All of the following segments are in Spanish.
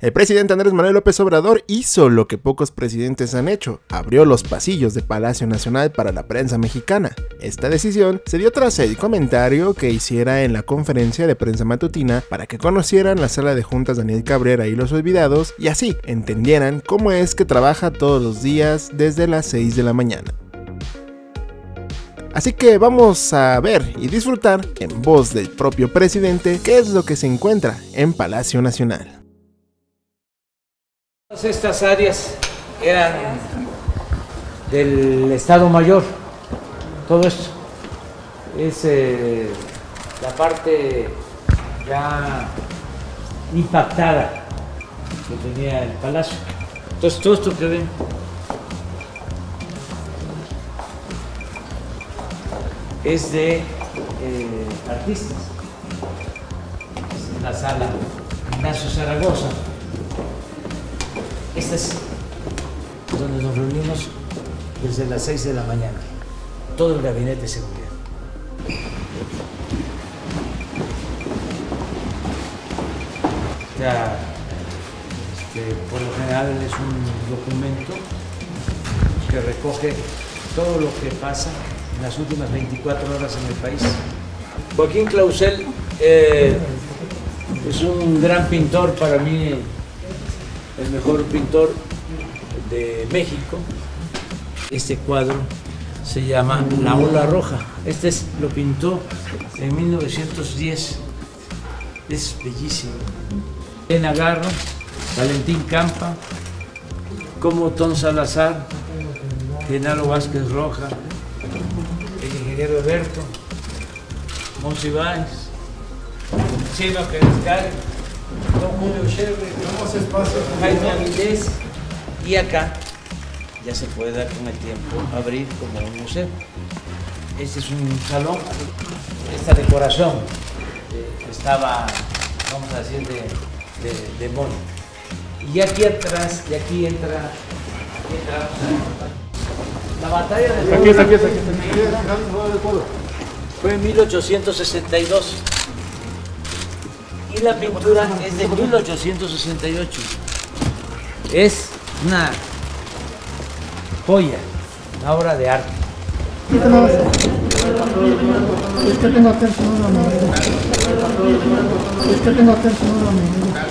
El presidente Andrés Manuel López Obrador hizo lo que pocos presidentes han hecho, abrió los pasillos de Palacio Nacional para la prensa mexicana. Esta decisión se dio tras el comentario que hiciera en la conferencia de prensa matutina para que conocieran la sala de juntas Daniel Cabrera y los olvidados y así entendieran cómo es que trabaja todos los días desde las 6 de la mañana. Así que vamos a ver y disfrutar en voz del propio presidente qué es lo que se encuentra en Palacio Nacional. Todas estas áreas eran del Estado Mayor, todo esto es eh, la parte ya impactada que tenía el palacio. Entonces todo esto que ven es de eh, artistas. Es en la sala Ignacio Zaragoza. Esta es donde nos reunimos desde las 6 de la mañana, todo el gabinete de seguridad. Ya, este, por lo general es un documento que recoge todo lo que pasa en las últimas 24 horas en el país. Joaquín Clausel eh, es un gran pintor para mí el mejor pintor de México. Este cuadro se llama La Ola Roja. Este es, lo pintó en 1910. Es bellísimo. En Agarro, Valentín Campa, como Ton Salazar, Genaro Vázquez Roja, el ingeniero Alberto, Monsiváis, Chino Querescal, Don Julio Sherry, Jaime Avilés, y acá ya se puede dar con el tiempo abrir como un museo. Este es un salón, esta decoración eh, estaba, vamos a decir, de, de, de mono. Y aquí atrás, y aquí entra, aquí entra la batalla de Aquí está, aquí está, aquí está. fue en 1862 y la pintura es de 1868. Es una joya, una obra de arte. Es que tengo atención a medida. Es que tengo atención a medida.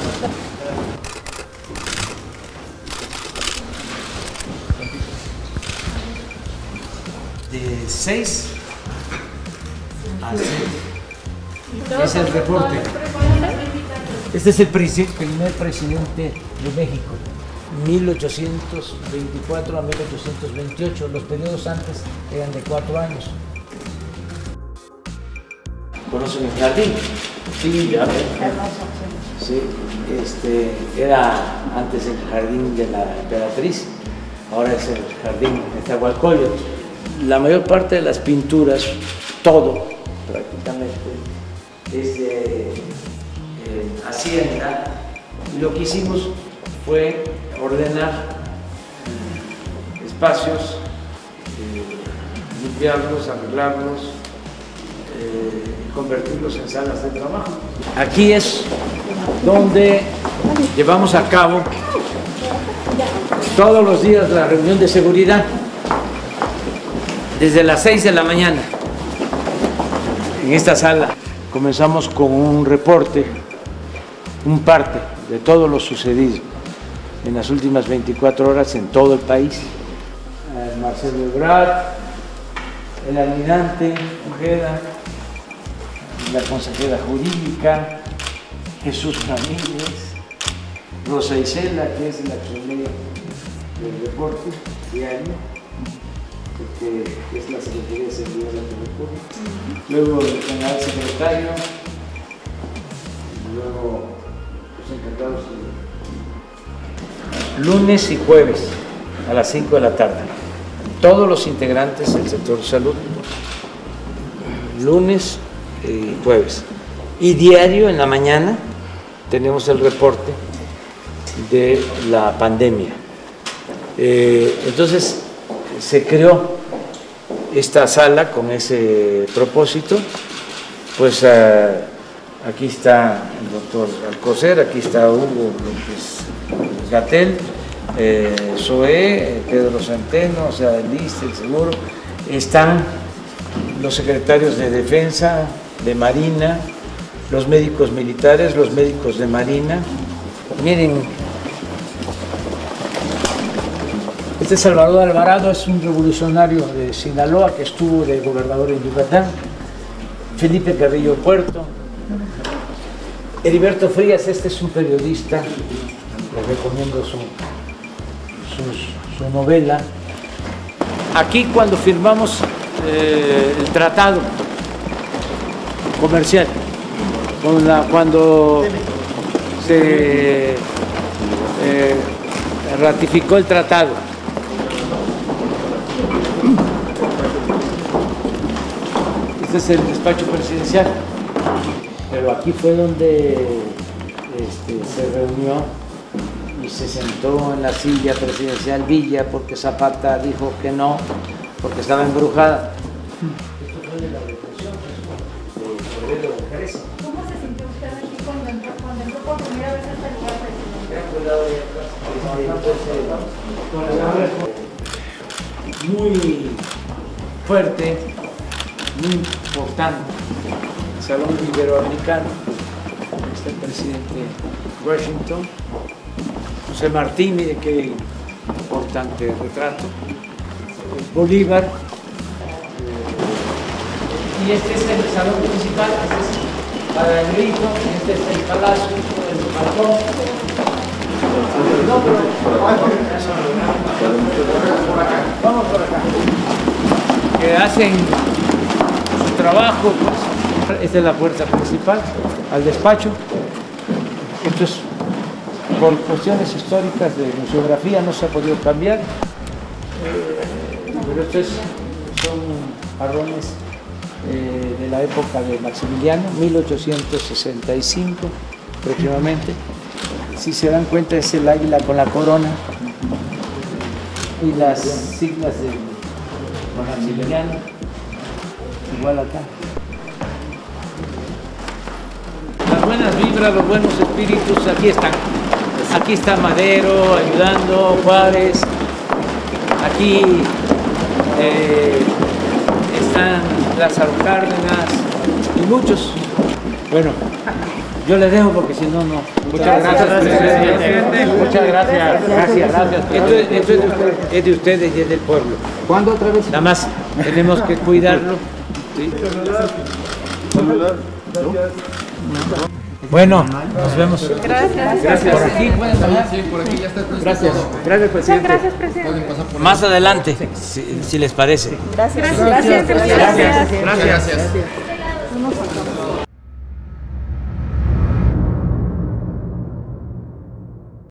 De 6 a 7. Es el reporte. Este es el primer presidente de México, 1824 a 1828. Los periodos antes eran de cuatro años. ¿Conocen el jardín? Sí, ya. Sí, este, era antes el jardín de la emperatriz, ahora es el jardín de Zahualcóyotl. La mayor parte de las pinturas, todo prácticamente, es de eh, Hacienda. Lo que hicimos fue ordenar espacios, eh, limpiarlos, arreglarlos, eh, convertirlos en salas de trabajo. Aquí es donde llevamos a cabo todos los días la reunión de seguridad, desde las 6 de la mañana, en esta sala. Comenzamos con un reporte, un parte de todo lo sucedido en las últimas 24 horas en todo el país. Eh, Marcelo Ebrard, el almirante Ojeda, la consejera jurídica, Jesús Ramírez, Rosa Isela, que es la que lee el reporte diario, que es la Secretaría de Seguridad de la República, luego el general secretario, luego los encargados de- lunes y jueves a las 5 de la tarde. Todos los integrantes del sector salud, lunes y jueves. Y diario en la mañana tenemos el reporte de la pandemia. Eh, entonces se creó esta sala con ese propósito, pues eh, aquí está el doctor Alcocer, aquí está Hugo López Gatel, eh, Pedro Centeno, o sea, el ISTE, el Seguro, están los secretarios de Defensa, de Marina, los médicos militares, los médicos de Marina. Miren, este Salvador Alvarado es un revolucionario de Sinaloa que estuvo de gobernador en Yucatán. Felipe Carrillo Puerto. Heriberto Frías, este es un periodista, les recomiendo su, su- novela. Aquí cuando firmamos eh, el tratado comercial, cuando se eh, ratificó el tratado. Este es el despacho presidencial, pero aquí fue donde este, se reunió y se sentó en la silla presidencial Villa porque Zapata dijo que no, porque estaba embrujada. Esto fue de la represión de febrero de Jerez. ¿Cómo se sintió usted aquí cuando entró, cuando entró por primera vez a este lugar, presidente? Cuidado ahí atrás. Muy fuerte, muy importante. Salón Iberoamericano, está el presidente Washington, José Martín, mire qué importante retrato, Bolívar, y este es el salón principal, este es para el grito, este es el palacio, el balcón. No, pero- Vamos por acá. Que hacen trabajo. Esta es la puerta principal al despacho. Esto es por cuestiones históricas de museografía, no se ha podido cambiar. Eh, pero estos son jarrones eh, de la época de Maximiliano, 1865 aproximadamente. Si se dan cuenta es el águila con la corona y las siglas de Maximiliano, igual acá. Las buenas vibras, los buenos espíritus, aquí están. Aquí está Madero ayudando, Juárez, aquí eh, están Lázaro Cárdenas y muchos. Bueno, yo les dejo porque si no, no. Muchas gracias, presidente. Muchas gracias. Gracias, gracias. Esto, es, esto es de ustedes, es de ustedes y es del pueblo. ¿Cuándo otra vez? Nada más tenemos que cuidarlo. ¿Sí? Bueno, nos vemos. Gracias. Gracias. Por aquí pueden pasar. Sí, por aquí ya está. Gracias. Gracias, Muchas presidente. gracias, presidente. Pueden pasar por Más adelante, si, si les parece. Gracias, gracias. Gracias. Muchas gracias.